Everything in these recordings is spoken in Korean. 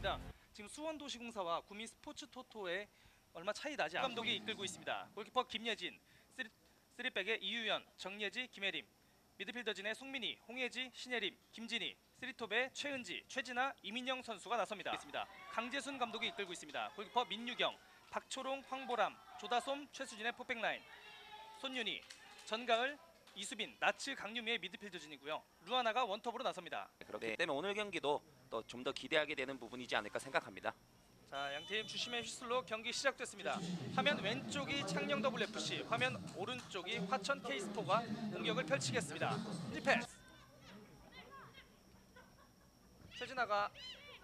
있습니다. 지금 수원도시공사와 구미 스포츠 토토의 얼마 차이 나지 않고 감독이 이끌고 있습니다. 골키퍼 김예진, 쓰리, 쓰리백의 이유연, 정예지, 김혜림, 미드필더진의 송민희, 홍예지, 신예림, 김진희, 쓰리톱의 최은지, 최진아, 이민영 선수가 나섭니다. 강재순 감독이 이끌고 있습니다. 골키퍼 민유경, 박초롱, 황보람, 조다솜, 최수진의 포백라인, 손윤희, 전가을, 이수빈, 나츠, 강유미의 미드필더진이고요. 루아나가 원톱으로 나섭니다. 그렇기 때문에 오늘 경기도 또 좀 더 기대하게 되는 부분이지 않을까 생각합니다. 자, 양팀 주심의 휘슬로 경기 시작됐습니다. 화면 왼쪽이 창녕 WFC, 화면 오른쪽이 화천 KSPO가 공격을 펼치겠습니다. 1패스. 최진아가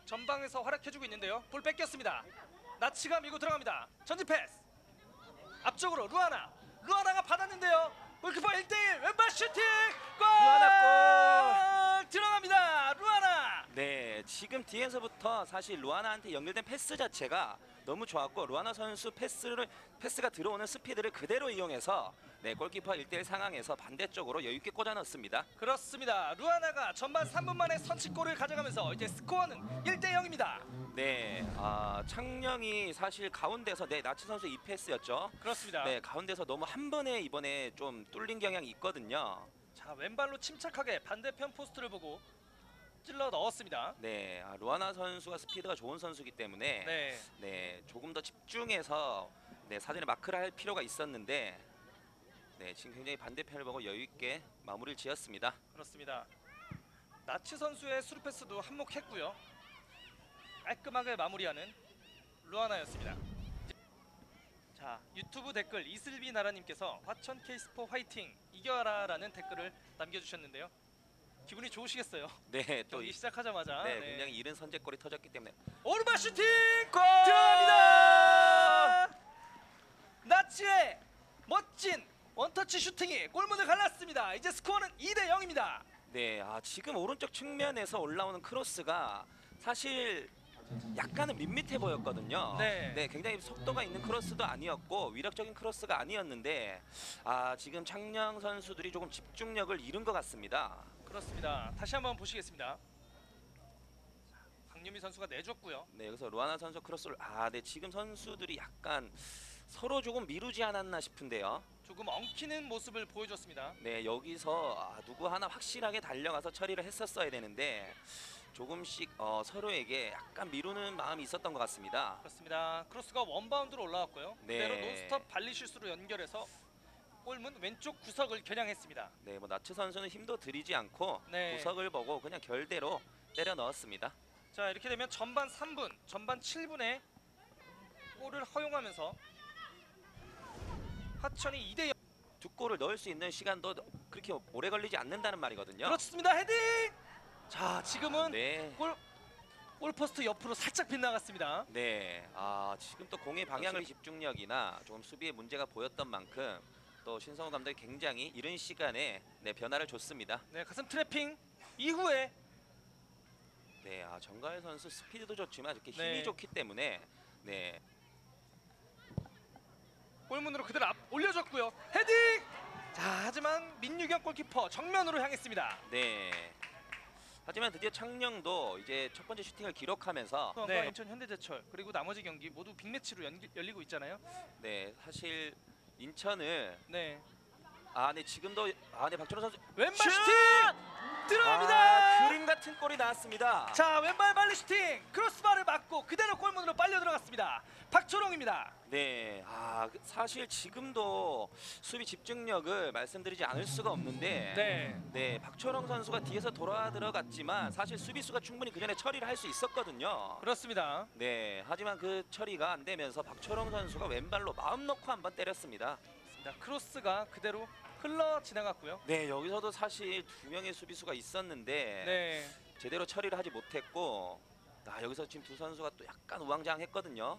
전방에서 활약해주고 있는데요. 볼 뺏겼습니다. 나츠가 밀고 들어갑니다. 전진 패스. 앞쪽으로 루아나. 루아나가 받았는데요. 골키퍼 1대1 왼발 슈팅! 골! 루아나 들어갑니다. 루아나. 네, 지금 뒤에서부터 사실 루아나한테 연결된 패스 자체가 너무 좋았고 루아나 선수 패스를 패스가 들어오는 스피드를 그대로 이용해서 네, 골키퍼 1대1 상황에서 반대쪽으로 여유 있게 꽂아 넣습니다. 그렇습니다. 루아나가 전반 3분 만에 선취골을 가져가면서 이제 스코어는 1대 0입니다. 네, 아, 창녕이 사실 가운데서 네, 나츠 선수 이 패스였죠. 그렇습니다. 네, 가운데서 너무 한 번에 이번에 좀 뚫린 경향이 있거든요. 자 왼발로 침착하게 반대편 포스트를 보고 찔러 넣었습니다. 네, 아, 루아나 선수가 스피드가 좋은 선수이기 때문에 네. 네, 조금 더 집중해서 네, 사전에 마크를 할 필요가 있었는데 네, 지금 굉장히 반대편을 보고 여유 있게 마무리를 지었습니다. 그렇습니다. 나츠 선수의 스루 패스도 한몫했고요. 깔끔하게 마무리하는 루아나였습니다. 자 유튜브 댓글 이슬비 나라님께서 화천 KSPO 화이팅 이겨라라는 댓글을 남겨주셨는데요. 기분이 좋으시겠어요. 네, 또 이, 시작하자마자 네, 네. 굉장히 이른 선제골이 터졌기 때문에 오른발 슈팅 골! 들어갑니다. 나츠의 멋진 원터치 슈팅이 골문을 갈랐습니다. 이제 스코어는 2대 0입니다. 네, 아, 지금 오른쪽 측면에서 올라오는 크로스가 사실 약간은 밋밋해 보였거든요. 네. 굉장히 속도가 있는 크로스도 아니었고 위력적인 크로스가 아니었는데 아, 지금 창녕 선수들이 조금 집중력을 잃은 것 같습니다. 그렇습니다. 다시 한번 보시겠습니다. 자, 강유미 선수가 내줬고요. 네, 여기서 루아나 선수 크로스를 아, 네, 지금 선수들이 약간 서로 조금 미루지 않았나 싶은데요. 조금 엉키는 모습을 보여줬습니다. 네, 여기서 아, 누구 하나 확실하게 달려가서 처리를 했었어야 되는데 조금씩 어, 서로에게 약간 미루는 마음이 있었던 것 같습니다. 그렇습니다. 크로스가 원바운드로 올라왔고요. 네. 그대로 논스톱 발리 슛으로 연결해서 골문 왼쪽 구석을 겨냥했습니다. 네, 뭐 나츠 선수는 힘도 들이지 않고 네. 구석을 보고 그냥 결대로 때려 넣었습니다. 자 이렇게 되면 전반 3분, 전반 7분에 골을 허용하면서 하천이 2대 0. 두 골을 넣을 수 있는 시간도 그렇게 오래 걸리지 않는다는 말이거든요. 그렇습니다. 헤딩. 자 지금은 네. 골 골포스트 옆으로 살짝 빗나갔습니다. 네, 아 지금 또 공의 방향의 집중력이나 조금 수비에 문제가 보였던 만큼 또 신성우 감독이 굉장히 이른 시간에 네, 변화를 줬습니다. 네 가슴 트래핑 이후에 네, 아 전가을 선수 스피드도 좋지만 이렇게 힘이 네. 좋기 때문에 네, 골문으로 그대로 앞 올려줬고요. 헤딩. 자 하지만 민유경 골키퍼 정면으로 향했습니다. 네. 하지만 드디어 창녕도 이제 첫 번째 슈팅을 기록하면서 네. 인천 현대제철 그리고 나머지 경기 모두 빅매치로 연기, 열리고 있잖아요. 네 사실 인천을 네 아 네 지금도 아 네 박초롱 선수 왼발 슛! 슈팅 들어갑니다. 아, 그림 같은 골이 나왔습니다. 자 왼발 발리 슈팅 크로스바를 맞고 그대로 골문으로 빨려 들어갔습니다. 박초롱입니다. 네, 아 그- 사실 지금도 수비 집중력을 말씀드리지 않을 수가 없는데 네. 네, 박초롱 선수가 뒤에서 돌아 들어갔지만 사실 수비수가 충분히 그 전에 처리를 할 수 있었거든요. 그렇습니다. 네, 하지만 그 처리가 안 되면서 박초롱 선수가 왼발로 마음 놓고 한번 때렸습니다. 자, 크로스가 그대로 흘러 지나갔고요. 네, 여기서도 사실 두 명의 수비수가 있었는데 네. 제대로 처리를 하지 못했고 아, 여기서 지금 두 선수가 또 약간 우왕좌왕했거든요.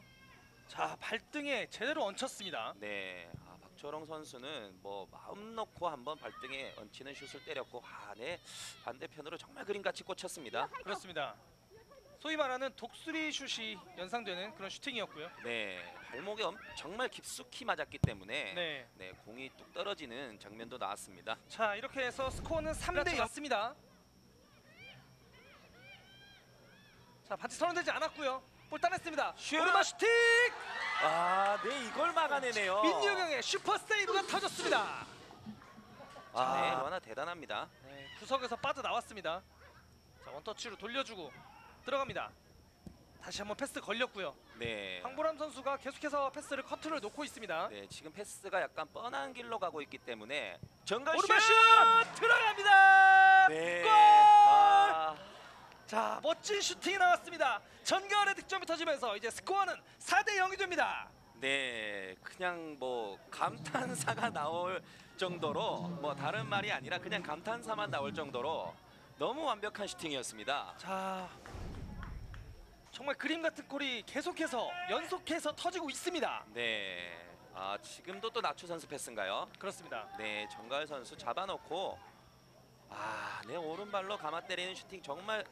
자 발등에 제대로 얹혔습니다. 네, 아, 박철홍 선수는 뭐 마음 놓고 한번 발등에 얹히는 슛을 때렸고 아, 네 반대편으로 정말 그림같이 꽂혔습니다. 그렇습니다. 소위 말하는 독수리 슛이 연상되는 그런 슈팅이었고요. 네, 발목에 엄- 정말 깊숙이 맞았기 때문에 네. 네. 공이 뚝 떨어지는 장면도 나왔습니다. 자 이렇게 해서 스코어는 3대 0입니다. 자 반칙 선언되지 않았고요. 볼 따냈습니다. 슛! 오른발 슈팅! 아, 네 이걸 막아내네요. 민유경의 슈퍼 세이브가 터졌습니다. 아, 네, 루아나 대단합니다. 네, 구석에서 빠져 나왔습니다. 자 원터치로 돌려주고 들어갑니다. 다시 한번 패스 걸렸고요. 네. 황보람 선수가 계속해서 패스를 커트를 놓고 있습니다. 네, 지금 패스가 약간 뻔한 길로 가고 있기 때문에 전가을 슛! 들어갑니다. 네. 골! 아, 자 멋진 슈팅이 나왔습니다. 전가을의 득점이 터지면서 이제 스코어는 4대 0이 됩니다. 네, 그냥 뭐 감탄사가 나올 정도로 뭐 다른 말이 아니라 그냥 감탄사만 나올 정도로 너무 완벽한 슈팅이었습니다. 자 정말 그림 같은 골이 계속해서 연속해서 터지고 있습니다. 네. 아, 지금도 또 나초 선수 패스인가요? 그렇습니다. 네, 정가을 선수 잡아놓고 아, 네 오른발로 감아 때리는 슈팅 정말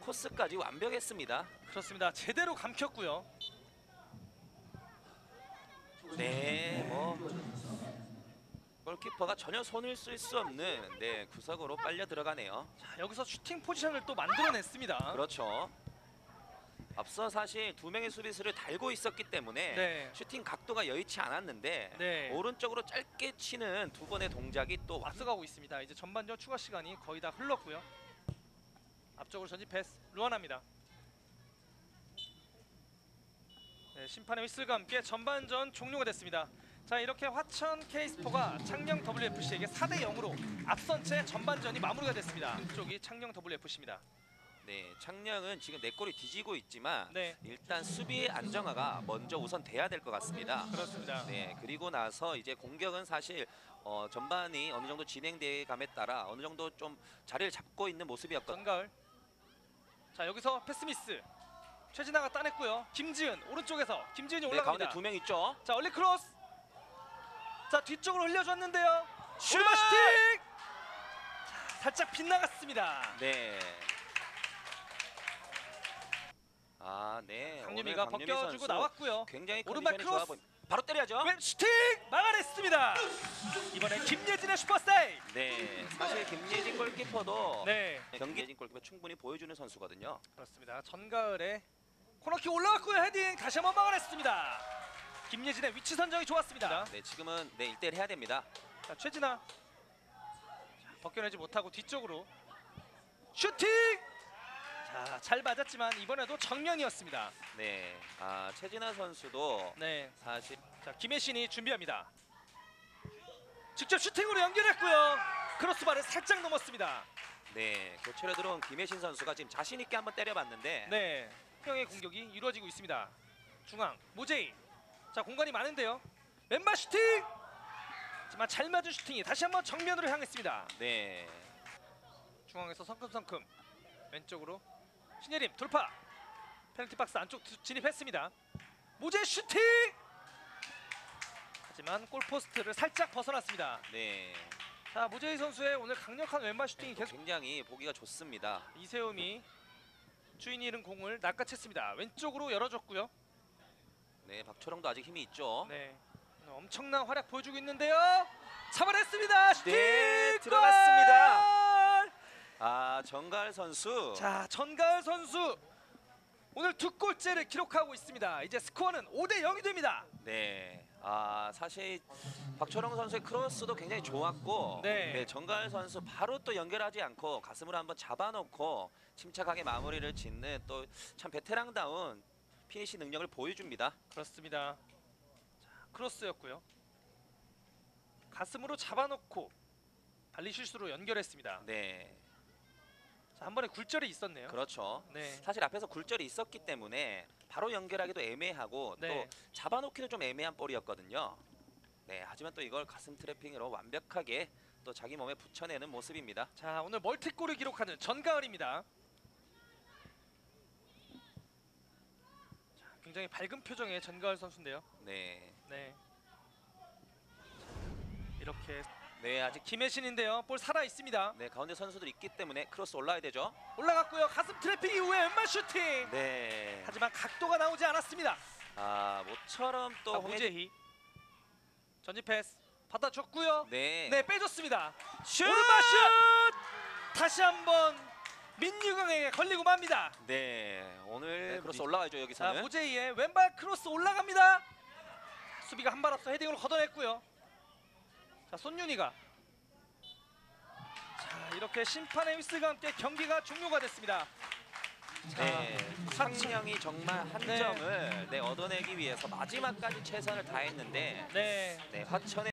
코스까지 완벽했습니다. 그렇습니다. 제대로 감켰고요. 네, 뭐 골키퍼가 전혀 손을 쓸 수 없는 네 구석으로 빨려 들어가네요. 자, 여기서 슈팅 포지션을 또 만들어냈습니다. 그렇죠. 앞서 사실 두 명의 수비수를 달고 있었기 때문에 네. 슈팅 각도가 여의치 않았는데 네. 오른쪽으로 짧게 치는 두 번의 동작이 또 완... 앞서가고 있습니다. 이제 전반전 추가 시간이 거의 다 흘렀고요. 앞쪽으로 전진 패스 루안합니다. 네, 심판의 휘슬과 함께 전반전 종료가 됐습니다. 자 이렇게 화천 케이스포가 창녕 WFC에게 4대 0으로 앞선 채 전반전이 마무리가 됐습니다. 이쪽이 창녕 WFC입니다. 네, 창녕은 지금 내 골이 뒤지고 있지만 네 일단 수비의 안정화가 먼저 우선 돼야 될 것 같습니다. 그렇습니다. 네, 그리고 나서 이제 공격은 사실 어, 전반이 어느 정도 진행돼 감에 따라 어느 정도 좀 자리를 잡고 있는 모습이었거든요. 전가을. 자 여기서 패스미스. 최진아가 따냈고요. 김지은 오른쪽에서 김지은이 네, 올라갑니다. 가운데 두 명 있죠. 자 early 크로스 자 뒤쪽으로 흘려줬는데요 슛! 오른발 슈팅 자, 살짝 빗나갔습니다 네. 아, 네. 강유미가 오늘 강유미 벗겨주고 선수 나왔고요 굉장히 오른발 컨디션이 좋아 크로스. 보입니다. 바로 때려야죠. 왼 슈팅 막아냈습니다 이번엔 김예진의 슈퍼세이브 네, 사실 김예진 골키퍼도 네 경기 예진 골키퍼 충분히 보여주는 선수거든요. 그렇습니다 전가을에 코너킥 올라왔고요 헤딩 다시 한번 막아냈습니다 김예진의 위치 선정이 좋았습니다 네, 지금은 네 1대1 해야 됩니다. 자 최진아 자, 벗겨내지 못하고 뒤쪽으로 슈팅 자잘 맞았지만 이번에도 정면이었습니다 네, 아 최진아 선수도 네 사실 자 김혜신이 준비합니다. 직접 슈팅으로 연결했고요. 크로스바를 살짝 넘었습니다. 네 교체로 들어온 김혜신 선수가 지금 자신 있게 한번 때려봤는데 네, 형의 공격이 이루어지고 있습니다. 중앙 모제이. 자 공간이 많은데요. 왼발 슈팅. 하지만 잘 맞은 슈팅이 다시 한번 정면으로 향했습니다. 네, 중앙에서 성큼성큼 왼쪽으로 신예림 돌파. 페널티 박스 안쪽 두- 진입했습니다. 모제 슈팅. 하지만 골포스트를 살짝 벗어났습니다. 네, 자 모제이 선수의 오늘 강력한 왼발 슈팅이 계속 굉장히 보기가 좋습니다. 이세움이 주인을 잃은 공을 낚아챘습니다. 왼쪽으로 열어줬고요. 네, 박초롱도 아직 힘이 있죠. 네, 엄청난 활약 보여주고 있는데요. 잡아냈습니다. 슈팅 네, 골! 들어갔습니다. 아 전가을 선수. 자 전가을 선수 오늘 두 골째를 기록하고 있습니다. 이제 스코어는 5대 0이 됩니다. 네. 아 사실 박초롱 선수의 크로스도 굉장히 좋았고 네. 네, 전가을 선수 바로 또 연결하지 않고 가슴으로 한번 잡아놓고 침착하게 마무리를 짓는 또 참 베테랑다운 피니시 능력을 보여줍니다. 그렇습니다. 자, 크로스였고요. 가슴으로 잡아놓고 발리 슛으로 연결했습니다. 네, 자, 한 번에 굴절이 있었네요. 그렇죠. 네. 사실 앞에서 굴절이 있었기 때문에 바로 연결하기도 애매하고 네. 또 잡아놓기도 좀 애매한 볼이었거든요. 네, 하지만 또 이걸 가슴 트래핑으로 완벽하게 또 자기 몸에 붙여내는 모습입니다. 자 오늘 멀티골을 기록하는 전가을입니다. 자, 굉장히 밝은 표정의 전가을 선수인데요. 네, 네. 이렇게 네 아직 김혜신인데요. 볼 살아 있습니다. 네 가운데 선수들 있기 때문에 크로스 올라야 되죠. 올라갔고요. 가슴 트래핑 이후에 왼발 슈팅. 네. 하지만 각도가 나오지 않았습니다. 아 모처럼 또 아, 모제이 전진 패스 받아줬고요. 네. 네 빼줬습니다. 슛! 오른발 슛. 다시 한번 민유경에게 걸리고 맙니다. 네, 오늘 네, 크로스 미- 올라가죠 자 여기서는. 모제이의 왼발 크로스 올라갑니다. 수비가 한 발 앞서 헤딩으로 걷어냈고요. 자 손윤이가 자 이렇게 심판의 휘슬과 함께 경기가 종료가 됐습니다. 네, 상량이 정말 한 네. 점을 네, 얻어내기 위해서 마지막까지 최선을 다했는데 네. 네, 화천의